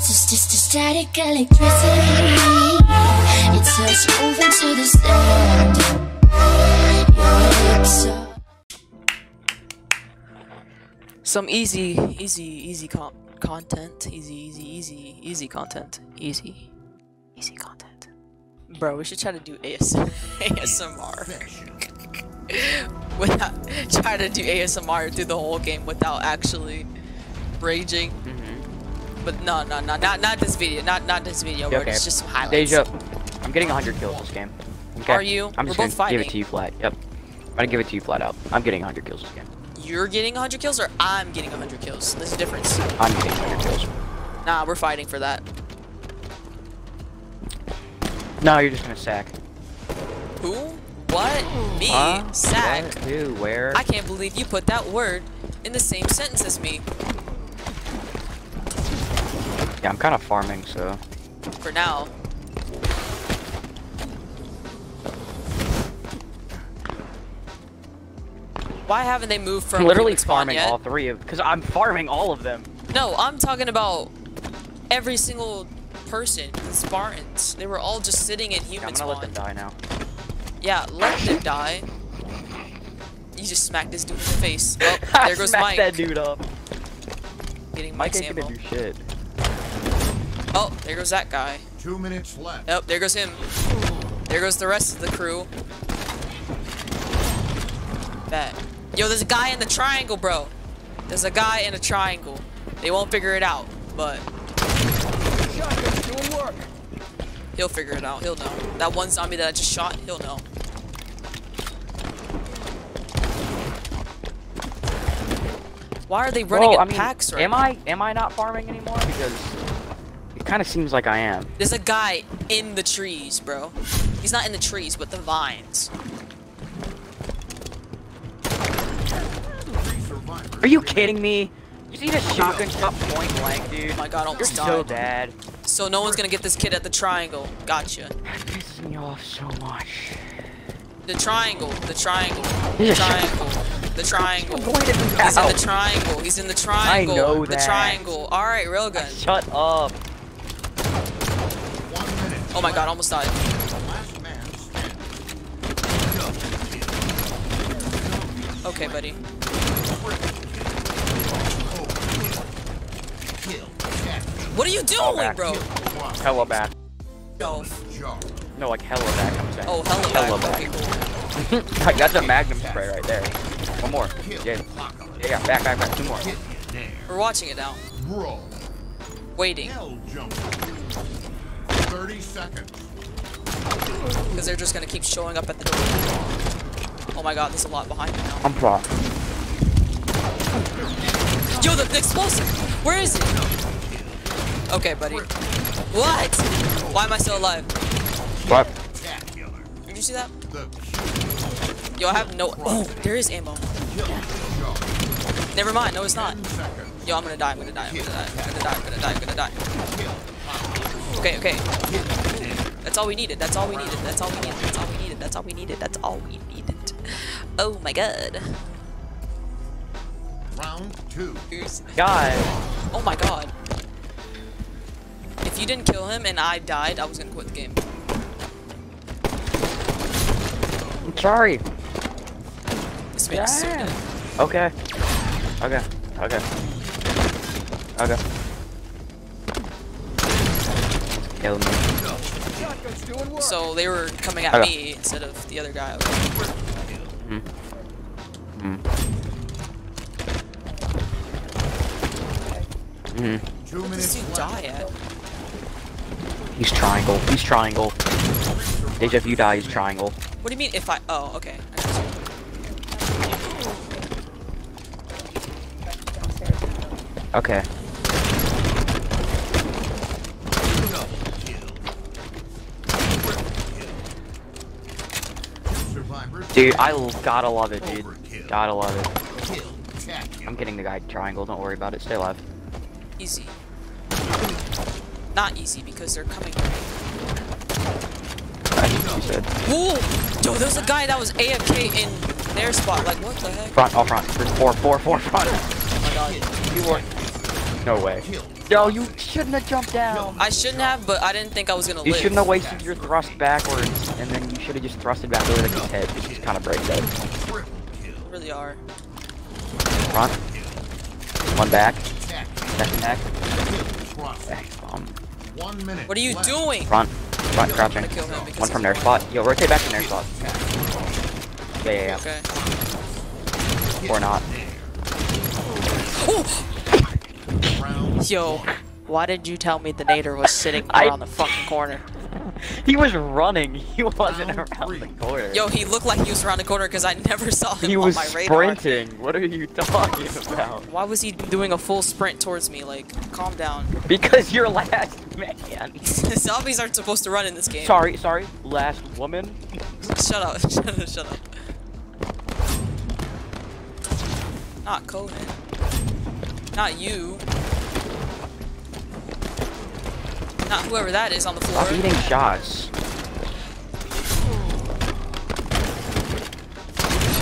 It's just a static electricity. It turns over to the stand. Your lips are. Some easy, easy, easy con content. Easy, easy, easy, easy content. Easy, easy content. Bro, we should try to do AS ASMR. without try to do ASMR through the whole game without actually raging. Mm-hmm. But no, no, no, not not this video, not not this video. Okay. It's just some highlights. Daija, I'm getting 100 kills this game. Okay. Are you? I'm We're just both gonna give it to you flat. Yep. I'm gonna give it to you flat out. I'm getting 100 kills this game. You're getting 100 kills or I'm getting 100 kills. There's a difference. I'm getting 100 kills. Nah, we're fighting for that. No, you're just gonna sack. Who? What? Me? Huh? Sack? What? Who? Where? I can't believe you put that word in the same sentence as me. Yeah, I'm kind of farming, so. For now. Why haven't they moved from I'm literally human spawn farming yet? all three of, because I'm farming all of them. No, I'm talking about every single person, the Spartans. They were all just sitting in Yeah, I'm gonna let them die now. Yeah, let them die. You just smacked this dude in the face. Oh, there goes Mike. that dude up. Getting Mike Mike's ain't ammo. gonna do shit. Oh, there goes that guy. Two minutes left. Oh, there goes him. There goes the rest of the crew. Bet. Yo, there's a guy in the triangle, bro. There's a guy in a triangle. They won't figure it out, but he'll figure it out. He'll know. That one zombie that I just shot, he'll know. Why are they running Well, in I mean, packs right am now? I am I not farming anymore? Because it kind of seems like I am. There's a guy in the trees, bro. He's not in the trees, but the vines. Are you kidding me? You see this shotgun shot point blank, dude? Oh my god, You're almost so bad. So no one's gonna get this kid at the triangle. Gotcha. That pisses me off so much. The triangle. The triangle. The triangle. The triangle. I'm going to the He's in the triangle. He's in the triangle. I know the that. triangle. All right, railgun. Shut up. One minute. Oh my god, almost died. Last man standing. Okay, buddy. What are you doing, bro? Hella back. Jar. No, like hella back. I'm saying. oh, hella, Hella back. back. Okay, cool. Like, That's a magnum spray right there. One more. Yeah, yeah, yeah. Back, back, back. Two more. We're watching it now. Roll. Waiting, Hell jump. 30 seconds. because they're just gonna keep showing up at the door. Oh my god, there's a lot behind me now. I'm pro. Yo, the, the explosive! Where is it? Okay, buddy. What? Why am I still alive? What? Did you see that? Yo, I have no. Oh, there is ammo. Never mind. No, it's not. 10 seconds. Yo, I'm gonna die. I'm gonna die. I'm gonna die. I'm gonna die. I'm gonna die. I'm gonna die. Kill. Okay, okay. That's all we needed. That's all we needed. That's all we needed. That's all we needed. That's all we needed. That's all we needed. Oh my god. Round two. Here's- God. Oh my god. If you didn't kill him and I died, I was gonna quit the game. I'm sorry. This man is so Damn. Okay. Okay. Okay. Okay. Kill me. So they were coming at me instead of the other guy. Okay. Hmm. hmm Two Where does he die at? He's triangle. He's triangle. Daija, if you die, he's triangle. What do you mean if I? Oh, okay. I got you. Okay. Dude, I l- gotta love it, dude. Gotta love it. I'm getting the guy triangle. Don't worry about it. Stay alive. Easy. Not easy because they're coming. That's what you said. Whoa! Yo, there's a guy that was AFK in their spot. Like, what the heck? Front, all front. There's four, four, four front. Oh my god. Two more. No way. Kill. No, you shouldn't have jumped down. I shouldn't have, but I didn't think I was gonna You live. shouldn't have wasted your thrust backwards, and then you should have just thrusted back over his head. It's just kind of breaks it. Triple really are. Front. One back. Check. Second back. Cross. Back. Um, One minute. What are you left. doing? front. Front crouching. I'm gonna kill him because One from their far. spot. Yo, rotate back to their spot. Yeah, yeah, yeah. Okay. Or not. Round Yo, why did you tell me the nader was sitting I- around the fucking corner? He was running. He wasn't Round around the corner. Yo, he looked like he was around the corner because I never saw him he on was my radar. sprinting. What are you talking about? Why was he doing a full sprint towards me? Like, calm down. Because you're last man. Zombies aren't supposed to run in this game. Sorry, sorry. Last woman. Shut up. Shut up. Shut up. Not Conan. Not you. Not whoever that is on the floor. Stop eating shots.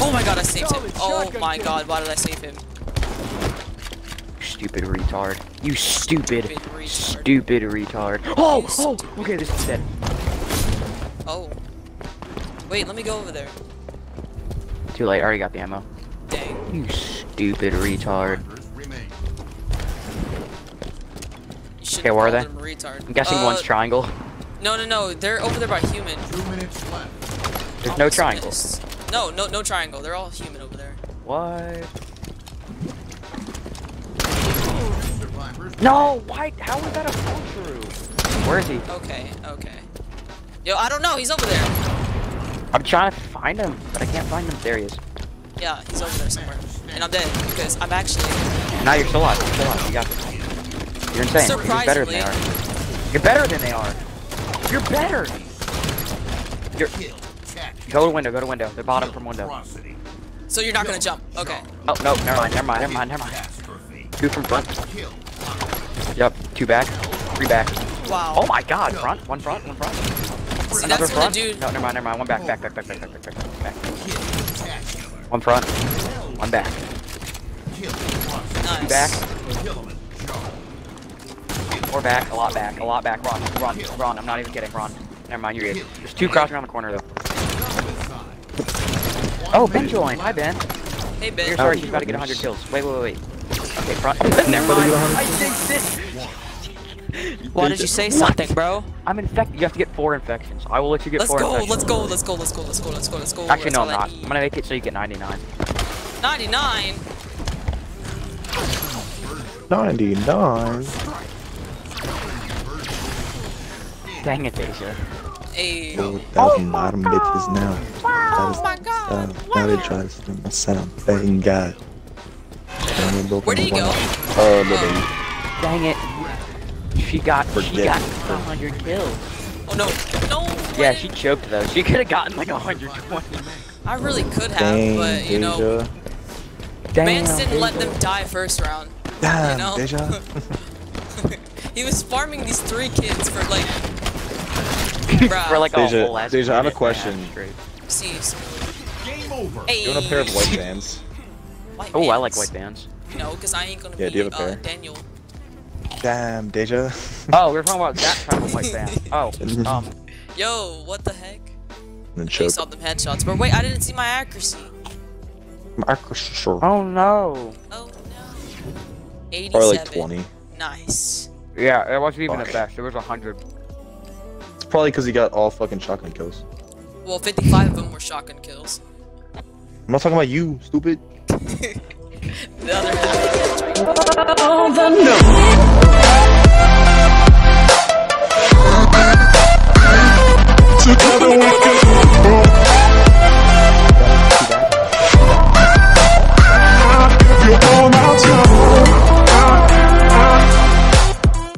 Oh my god, I saved him. Oh my god, why did I save him? Stupid retard. You stupid, Stupid retard. stupid retard. Oh, You oh, stupid- oh, okay, this is dead. Oh. Wait, let me go over there. Too late, I already got the ammo. Dang. You stupid retard. Okay, where are they? Him a retard. I'm guessing Uh, one's triangle. No, no, no. They're over there by human. Two minutes left. There's no Almost triangle. missed. No, no, no triangle. They're all human over there. What? No, why? How is that a fall through? Where is he? Okay, okay. Yo, I don't know. He's over there. I'm trying to find him, but I can't find him. There he is. Yeah, he's over there somewhere. And I'm dead because I'm actually. Now you're still alive. You're still alive. You got this. You're insane. You're better than they are. You're better than they are. You're better. You're. Go to window. Go to window. They're bottom from window. So you're not gonna jump. Okay. Oh no. Never mind. Never mind. Never mind. Never mind. Two from front. Yep. Two back. Three back. Wow. Oh my God. Front. One front. One front. See, Another front. Dude... No. Never mind. Never mind. One back. Back. Back. Back. Back. Back. Back. Back. back. One front. One back. Nice. Two back. Kill him and Joe. More back. A lot back. A lot back. Ron, Ron, Run. I'm not even kidding. Ron. Never mind. You're good. There's two crouching around the corner though. Oh, Ben joined. Hi, Ben. Hey, Ben. You're Ben. sorry. She's about to get 100 kills. Wait, wait, wait, wait. Okay, front. Never mind. I think this. Why did you say something, bro? I'm infected. You have to get four infections. I will let you get Let's four go. infections. Let's go. Let's go. Let's go. Let's go. Let's go. Let's go. Actually, That's no, I'm not. need. I'm gonna make it so you get 99. 99. 99. Dang it, Daija. Hey. Four thousand bottom bitches now. That is, Oh my God. uh, now they try to steal my sound. Thank God. Where did he go? Oh, the baby. Dang it. She got. She got it. 100 kills. Oh no. No. Yeah, she choked though. She could have gotten like 120. I really could have, Dang, but you know, Daija. Damn. Mance didn't let them die first round. Damn, you know? Daija. he was farming these three kids for like. Bruh. For like a Daija, whole ass Daija, I have a question. man, Game over. hey. You want a pair of white bands? White Oh, I like bands. white bands. No, because I ain't gonna Yeah, be do you have a uh, pair? Daniel. Damn, Daija. Oh, we were talking about that type of white band. Oh, um, Yo, what the heck? and He choke. saw them headshots, but wait, I didn't see my accuracy. Marcus, sure. oh no. Oh no. 87. Probably like 20. Nice. Yeah, it wasn't even the best. It was 100. It's probably because he got all fucking shotgun kills. Well, 55 of them were shotgun kills. I'm not talking about you, stupid. The other half.